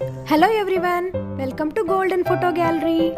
Hello everyone, welcome to Golden Photo Gallery.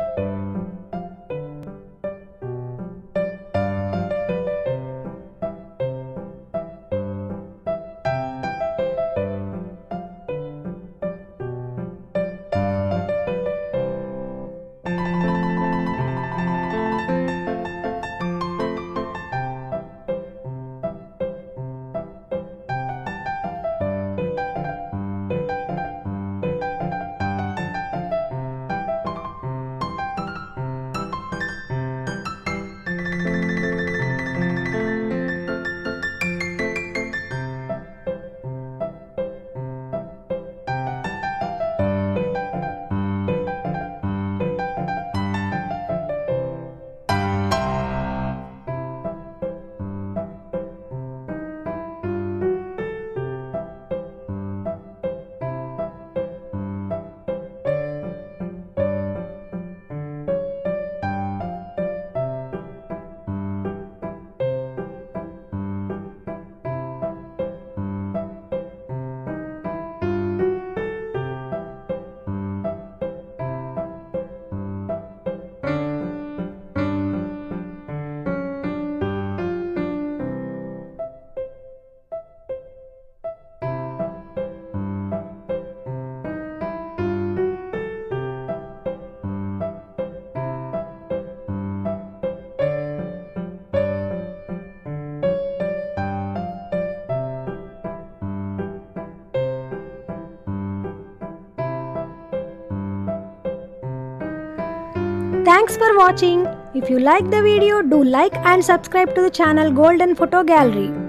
Thanks for watching. If you like the video, do like and subscribe to the channel Golden Photo Gallery.